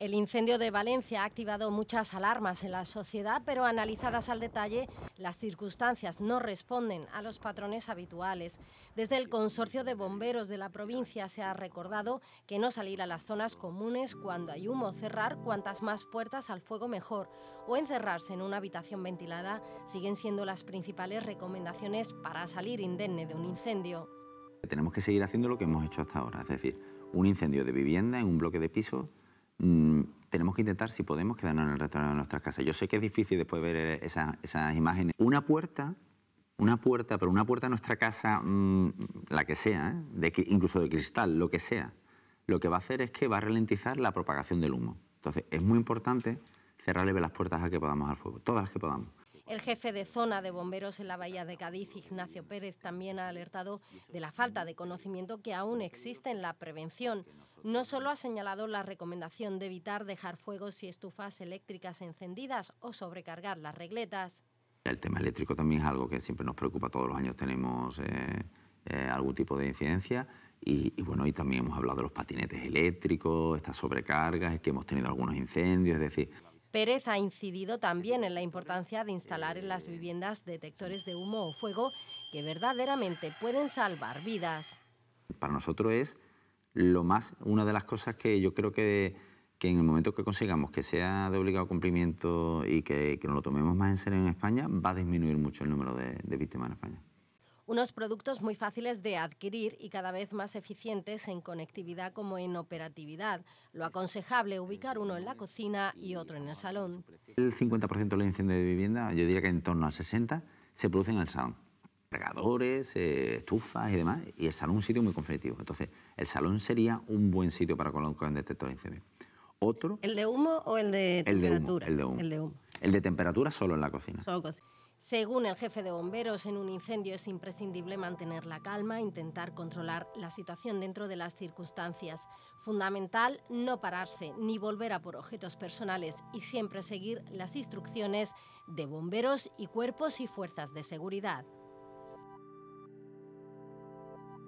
El incendio de Valencia ha activado muchas alarmas en la sociedad, pero analizadas al detalle, las circunstancias no responden a los patrones habituales. Desde el Consorcio de Bomberos de la provincia se ha recordado que no salir a las zonas comunes cuando hay humo, cerrar cuantas más puertas al fuego mejor o encerrarse en una habitación ventilada siguen siendo las principales recomendaciones para salir indemne de un incendio. Tenemos que seguir haciendo lo que hemos hecho hasta ahora, es decir, un incendio de vivienda en un bloque de piso Mm, tenemos que intentar, si podemos, quedarnos en el restaurante de nuestras casas. Yo sé que es difícil después ver esas imágenes. Una puerta, una puerta, pero una puerta a nuestra casa, mm, la que sea, ¿eh? de, incluso de cristal, lo que sea, lo que va a hacer es que va a ralentizar la propagación del humo. Entonces, es muy importante cerrarle las puertas a que podamos al fuego, todas las que podamos. El jefe de zona de bomberos en la Bahía de Cádiz, Ignacio Pérez, también ha alertado de la falta de conocimiento que aún existe en la prevención. No solo ha señalado la recomendación de evitar dejar fuegos y estufas eléctricas encendidas o sobrecargar las regletas. El tema eléctrico también es algo que siempre nos preocupa. Todos los años tenemos eh, eh, algún tipo de incidencia. Y, bueno, y también hemos hablado de los patinetes eléctricos, estas sobrecargas, que hemos tenido algunos incendios, es decir, Pérez ha incidido también en la importancia de instalar en las viviendas detectores de humo o fuego que verdaderamente pueden salvar vidas. Para nosotros es lo más, una de las cosas que yo creo que, en el momento que consigamos que sea de obligado cumplimiento y que, nos lo tomemos más en serio en España, va a disminuir mucho el número de víctimas en España unos productos muy fáciles de adquirir y cada vez más eficientes en conectividad como en operatividad. Lo aconsejable ubicar uno en la cocina y otro en el salón. El 50% de los incendios de vivienda, yo diría que en torno al 60%, se producen en el salón. Regadores, eh, estufas y demás, y el salón es un sitio muy conflictivo. Entonces, el salón sería un buen sitio para colocar un detector de incendio. Otro... ¿El de humo o el de temperatura? El de humo. El de humo. El de temperatura solo en la cocina. Solo cocina. Según el jefe de bomberos, en un incendio es imprescindible mantener la calma, intentar controlar la situación dentro de las circunstancias. Fundamental no pararse ni volver a por objetos personales y siempre seguir las instrucciones de bomberos y cuerpos y fuerzas de seguridad.